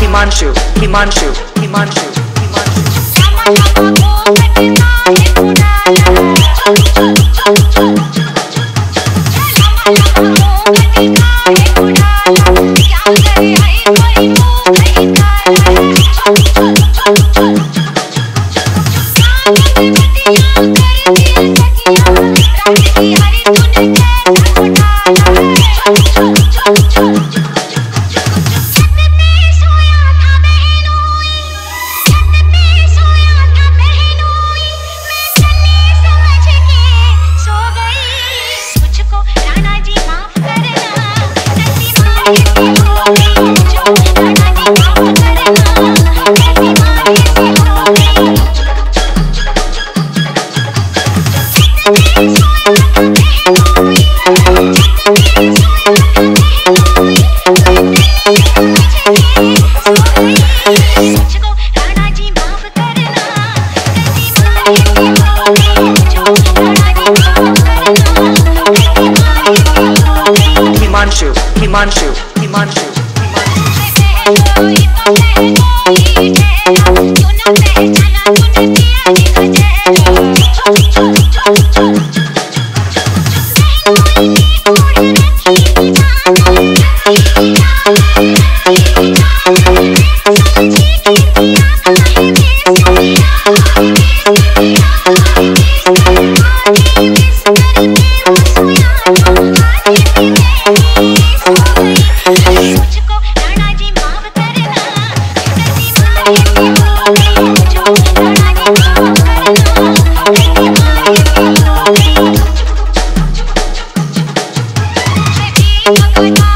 Himanshu, Himanshu, Himanshu, Himanshu, Himanshu, Himanshu. Himanshu,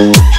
Thank